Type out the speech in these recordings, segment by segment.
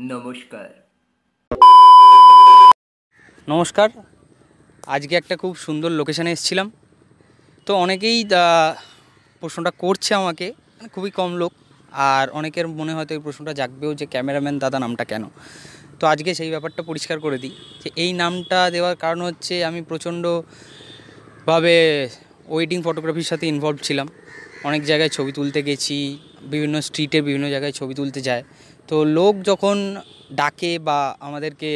নমস্কার। নমস্কার। আজকে একটা খুব সুন্দর লোকেশানে এসেছিলাম। তো অনেকেই প্রশ্নটা করছে আমাকে, খুবই কম লোক। আর অনেকের মনে হয়তো এই প্রশ্নটা জাগবেও যে ক্যামেরাম্যান দাদা নামটা কেন? তো আজকে সেই ব্যাপারটা পরিষ্কার করে দিই যে এই নামটা দেওয়ার কারণ হচ্ছে আমি প্রচণ্ডভাবে ওয়েডিং ফটোগ্রাফির সাথে ইনভলভ ছিলাম। অনেক জায়গায় ছবি তুলতে গেছি, বিভিন্ন স্ট্রিটে বিভিন্ন জায়গায় ছবি তুলতে যায়। তো লোক যখন ডাকে বা আমাদেরকে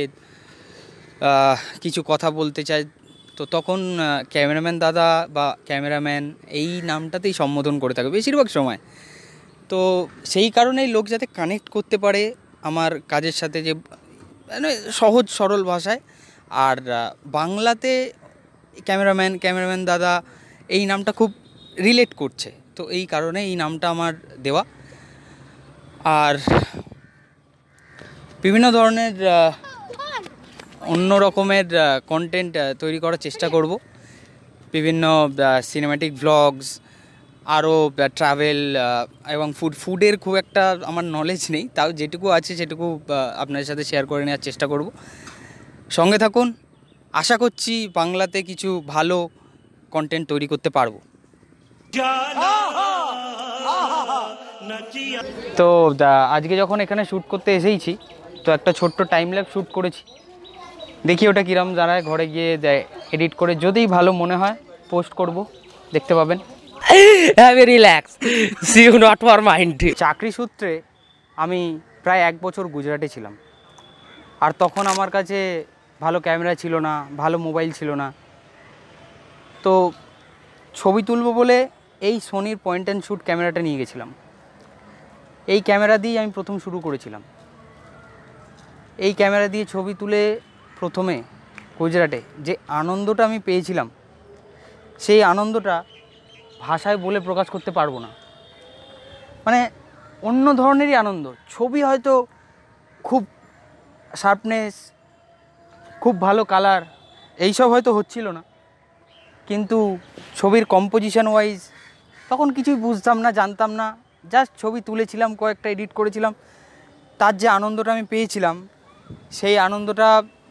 কিছু কথা বলতে চায়, তো তখন ক্যামেরাম্যান দাদা বা ক্যামেরাম্যান এই নামটাতেই সম্বোধন করে থাকে বেশিরভাগ সময়। তো সেই কারণেই লোক যাতে কানেক্ট করতে পারে আমার কাজের সাথে যে মানে সহজ সরল ভাষায়। আর বাংলাতে ক্যামেরাম্যান ক্যামেরাম্যান দাদা এই নামটা খুব রিলেট করছে। তো এই কারণে এই নামটা আমার দেওয়া। আর বিভিন্ন ধরনের অন্য রকমের কন্টেন্ট তৈরি করার চেষ্টা করব। বিভিন্ন সিনেম্যাটিক ভ্লগস আরও ট্রাভেল এবং ফুড ফুডের খুব একটা আমার নলেজ নেই। তাও যেটুকু আছে সেটুকু আপনাদের সাথে শেয়ার করে নেওয়ার চেষ্টা করব। সঙ্গে থাকুন, আশা করছি বাংলাতে কিছু ভালো কন্টেন্ট তৈরি করতে পারব। তো আজকে যখন এখানে শ্যুট করতে এসেইছি তো একটা ছোট্ট টাইম ল্যাপ শ্যুট করেছি। দেখি ওটা কিরম দাঁড়ায় ঘরে গিয়ে দেয় এডিট করে যদি ভালো মনে হয় পোস্ট করব। দেখতে পাবেন। For mind. চাকরি সূত্রে আমি প্রায় এক বছর গুজরাটে ছিলাম। আর তখন আমার কাছে ভালো ক্যামেরা ছিল না ভালো মোবাইল ছিল না। তো ছবি তুলবো বলে এই সোনির পয়েন্ট অ্যান্ড শ্যুট ক্যামেরাটা নিয়ে গেছিলাম। এই ক্যামেরা দিয়েই আমি প্রথম শুরু করেছিলাম। এই ক্যামেরা দিয়ে ছবি তুলে প্রথমে গুজরাটে যে আনন্দটা আমি পেয়েছিলাম, সেই আনন্দটা ভাষায় বলে প্রকাশ করতে পারব না। মানে অন্য ধরনেরই আনন্দ। ছবি হয়তো খুব শার্পনেস খুব ভালো কালার এইসব হয়তো হচ্ছিল না। কিন্তু ছবির কম্পোজিশন ওয়াইজ তখন কিছুই বুঝতাম না, জানতাম না। জাস্ট ছবি তুলেছিলাম, কয়েকটা এডিট করেছিলাম। তার যে আনন্দটা আমি পেয়েছিলাম সেই আনন্দটা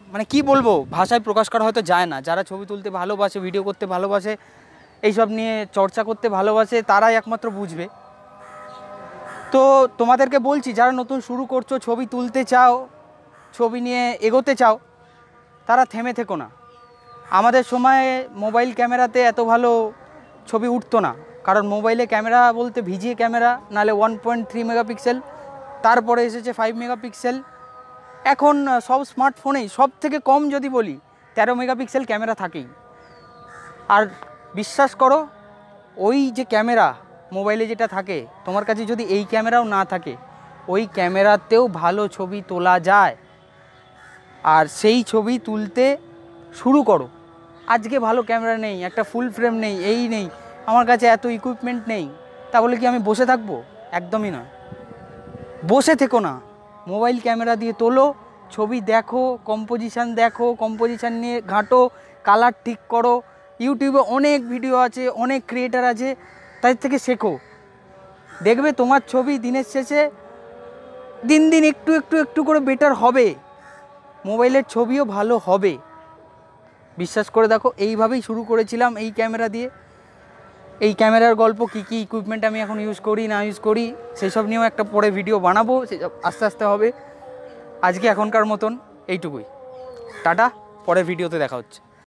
মানে কি বলব, ভাষায় প্রকাশ করা হয়তো যায় না। যারা ছবি তুলতে ভালোবাসে ভিডিও করতে ভালোবাসে, এইসব নিয়ে চর্চা করতে ভালোবাসে, তারাই একমাত্র বুঝবে। তো তোমাদেরকে বলছি, যারা নতুন শুরু করছ, ছবি তুলতে চাও, ছবি নিয়ে এগোতে চাও, তারা থেমে থেকো না। আমাদের সময়ে মোবাইল ক্যামেরাতে এত ভালো ছবি উঠতো না। কারণ মোবাইলে ক্যামেরা বলতে ভিজিয়ে ক্যামেরা নালে ওয়ান পয়েন্ট থ্রি মেগাপিক্সেল তারপরে এসেছে ফাইভ মেগাপিক্সেল এখন সব স্মার্টফোনেই সব থেকে কম যদি বলি, তেরো মেগাপিক্সেল ক্যামেরা থাকেই। আর বিশ্বাস করো, ওই যে ক্যামেরা, মোবাইলে যেটা থাকে, তোমার কাছে যদি এই ক্যামেরাও না থাকে, ওই ক্যামেরাতেও ভালো ছবি তোলা যায়। আর সেই ছবি তুলতে শুরু করো। আজকে ভালো ক্যামেরা নেই, একটা ফুল ফ্রেম নেই, এই নেই, আমার কাছে এত ইকুইপমেন্ট নেই তা বলে কি আমি বসে থাকব? একদমই নয়। বসে থেকো না। মোবাইল ক্যামেরা দিয়ে তোলো, ছবি দেখো কম্পোজিশান দেখো কম্পোজিশান নিয়ে ঘাঁটো কালার ঠিক করো। ইউটিউবে অনেক ভিডিও আছে, অনেক ক্রিয়েটার আছে তাদের থেকে শেখো। দেখবে তোমার ছবি দিনের শেষে দিন দিন একটু একটু একটু করে বেটার হবে। মোবাইলের ছবিও ভালো হবে। বিশ্বাস করে দেখো, এইভাবেই শুরু করেছিলাম এই ক্যামেরা দিয়ে। এই ক্যামেরার গল্প, কি কি ইকুইপমেন্ট আমি এখন ইউজ করি, না ইউজ করি, সেসব নিয়েও একটা পরে ভিডিও বানাবো, সেসব আস্তে আস্তে হবে। আজকে এখনকার মতন এইটুকুই। টাটা, পরে ভিডিওতে দেখা হচ্ছে।